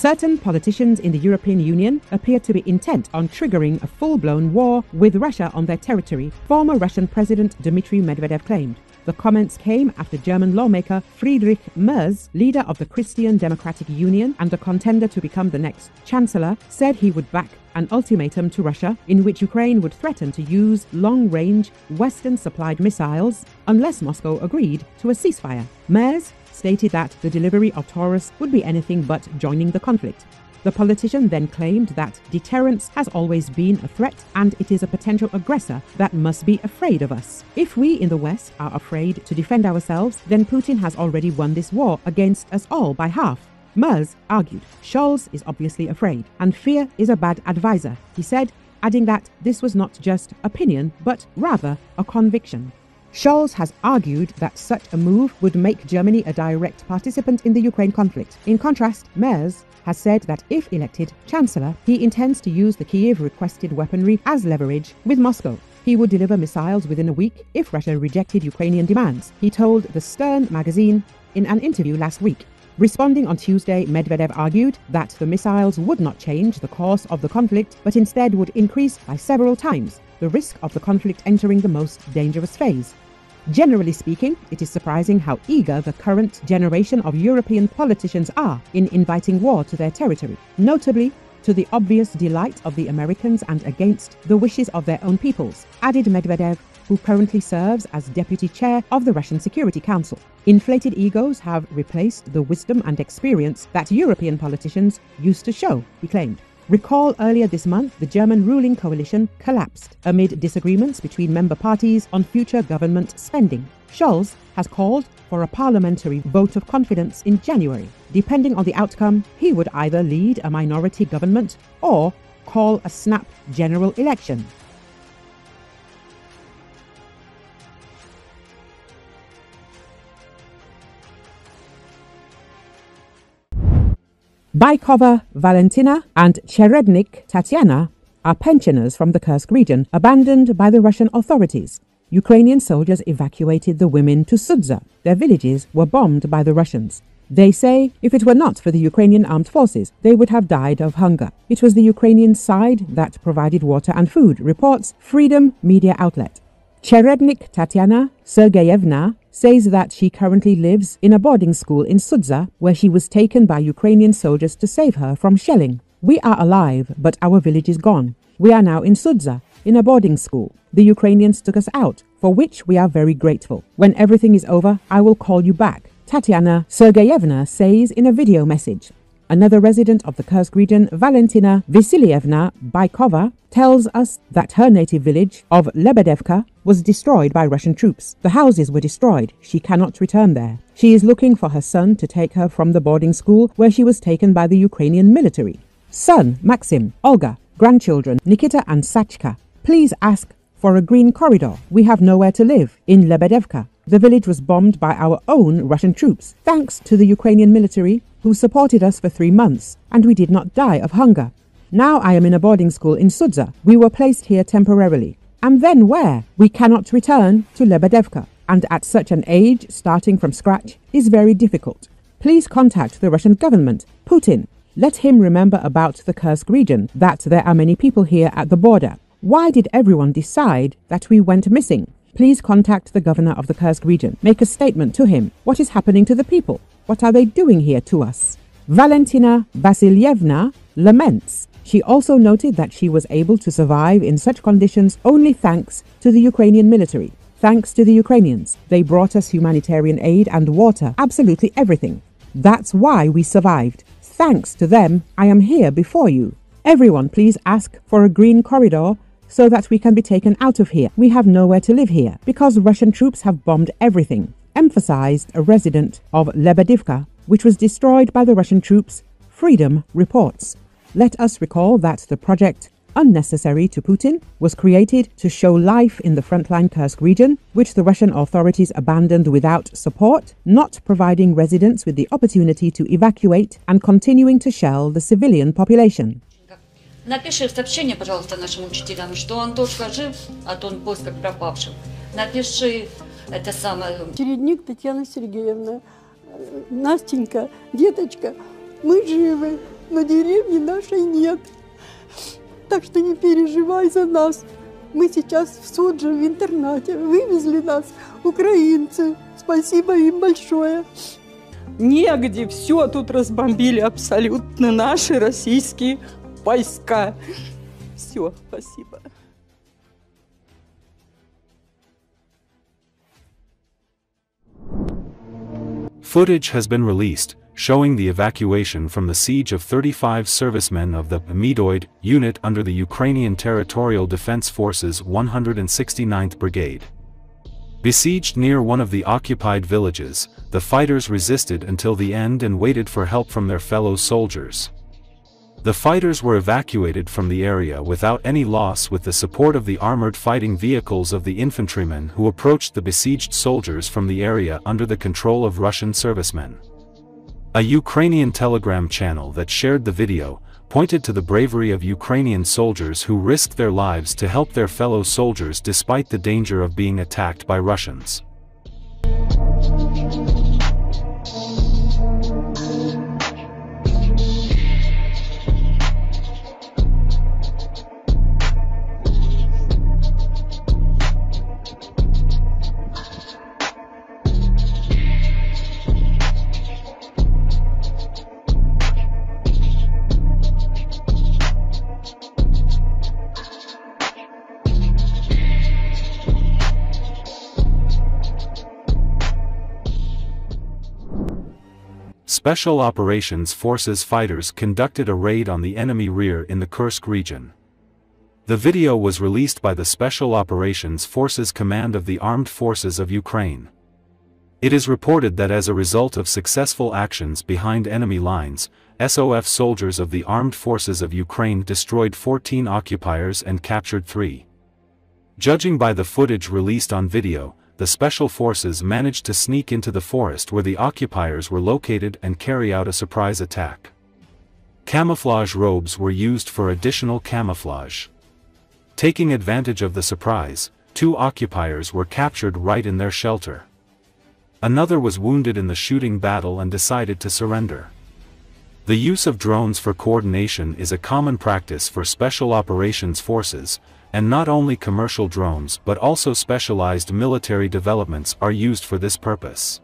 Certain politicians in the European Union appear to be intent on triggering a full blown war with Russia on their territory, former Russian President Dmitry Medvedev claimed. The comments came after German lawmaker Friedrich Merz, leader of the Christian Democratic Union and a contender to become the next chancellor, said he would back an ultimatum to Russia in which Ukraine would threaten to use long range Western supplied missiles unless Moscow agreed to a ceasefire. Merz stated that the delivery of Taurus would be anything but joining the conflict. The politician then claimed that deterrence has always been a threat and it is a potential aggressor that must be afraid of us. If we in the West are afraid to defend ourselves, then Putin has already won this war against us all by half. Merz argued Scholz is obviously afraid, and fear is a bad advisor, he said, adding that this was not just opinion, but rather a conviction. Scholz has argued that such a move would make Germany a direct participant in the Ukraine conflict. In contrast, Merz has said that if elected Chancellor, he intends to use the Kiev requested weaponry as leverage with Moscow. He would deliver missiles within a week if Russia rejected Ukrainian demands, he told the Stern magazine in an interview last week. Responding on Tuesday, Medvedev argued that the missiles would not change the course of the conflict, but instead would increase by several times the risk of the conflict entering the most dangerous phase. Generally speaking, it is surprising how eager the current generation of European politicians are in inviting war to their territory, notably to the obvious delight of the Americans and against the wishes of their own peoples, added Medvedev, who currently serves as deputy chair of the Russian Security Council. Inflated egos have replaced the wisdom and experience that European politicians used to show, he claimed. Recall earlier this month, the German ruling coalition collapsed amid disagreements between member parties on future government spending. Scholz has called for a parliamentary vote of confidence in January. Depending on the outcome, he would either lead a minority government or call a snap general election. Baikova Valentina and Cherednik Tatiana are pensioners from the Kursk region abandoned by the Russian authorities. Ukrainian soldiers evacuated the women to Sudza. Their villages were bombed by the Russians. They say if it were not for the Ukrainian armed forces, they would have died of hunger. It was the Ukrainian side that provided water and food, reports Freedom media outlet. Cherednik Tatiana Sergeyevna says that she currently lives in a boarding school in Sudza, where she was taken by Ukrainian soldiers to save her from shelling. We are alive, but our village is gone. We are now in Sudza, in a boarding school. The Ukrainians took us out, for which we are very grateful. When everything is over, I will call you back. Tatiana Sergeyevna says in a video message. Another resident of the Kursk region, Valentina Vasilievna Baikova, tells us that her native village of Lebedevka was destroyed by Russian troops. The houses were destroyed. She cannot return there. She is looking for her son to take her from the boarding school where she was taken by the Ukrainian military. Son, Maxim, Olga, grandchildren, Nikita and Sachka. Please ask for a green corridor. We have nowhere to live in Lebedevka. The village was bombed by our own Russian troops. Thanks to the Ukrainian military, who supported us for three months, and we did not die of hunger. Now I am in a boarding school in Sudza. We were placed here temporarily. And then where? We cannot return to Lebedevka. And at such an age, starting from scratch is very difficult. Please contact the Russian government, Putin. Let him remember about the Kursk region, that there are many people here at the border. Why did everyone decide that we went missing? Please contact the governor of the Kursk region. Make a statement to him. What is happening to the people? What are they doing here to us? Valentina Vasilievna laments. She also noted that she was able to survive in such conditions only thanks to the Ukrainian military. Thanks to the Ukrainians. They brought us humanitarian aid and water, absolutely everything. That's why we survived. Thanks to them, I am here before you. Everyone, please ask for a green corridor so that we can be taken out of here. We have nowhere to live here because Russian troops have bombed everything emphasized a resident of Lebedivka, which was destroyed by the Russian troops, Freedom reports. Let us recall that the project, unnecessary to Putin, was created to show life in the frontline Kursk region, which the Russian authorities abandoned without support, not providing residents with the opportunity to evacuate and continuing to shell the civilian population. Напиши сообщение, пожалуйста, нашим учителям, что Антошка жив, а то он в поисках пропавших. Напиши это самое... Чередник Татьяна Сергеевна, Настенька, деточка, мы живы, но деревни нашей нет. Так что не переживай за нас. Мы сейчас в Судже, в интернате. Вывезли нас украинцы. Спасибо им большое. Негде, все тут разбомбили абсолютно наши российские войска. Все, спасибо. Footage has been released, showing the evacuation from the siege of 35 servicemen of the Amidoid unit under the Ukrainian Territorial Defense Forces 169th Brigade. Besieged near one of the occupied villages, the fighters resisted until the end and waited for help from their fellow soldiers. The fighters were evacuated from the area without any loss with the support of the armored fighting vehicles of the infantrymen who approached the besieged soldiers from the area under the control of Russian servicemen. A Ukrainian telegram channel that shared the video, pointed to the bravery of Ukrainian soldiers who risked their lives to help their fellow soldiers despite the danger of being attacked by Russians. Special Operations Forces fighters conducted a raid on the enemy rear in the Kursk region. The video was released by the Special Operations Forces Command of the Armed Forces of Ukraine. It is reported that as a result of successful actions behind enemy lines, SOF soldiers of the Armed Forces of Ukraine destroyed 14 occupiers and captured 3. Judging by the footage released on video, the special forces managed to sneak into the forest where the occupiers were located and carry out a surprise attack. Camouflage robes were used for additional camouflage. Taking advantage of the surprise, two occupiers were captured right in their shelter. Another was wounded in the shooting battle and decided to surrender. The use of drones for coordination is a common practice for special operations forces, and not only commercial drones but also specialized military developments are used for this purpose.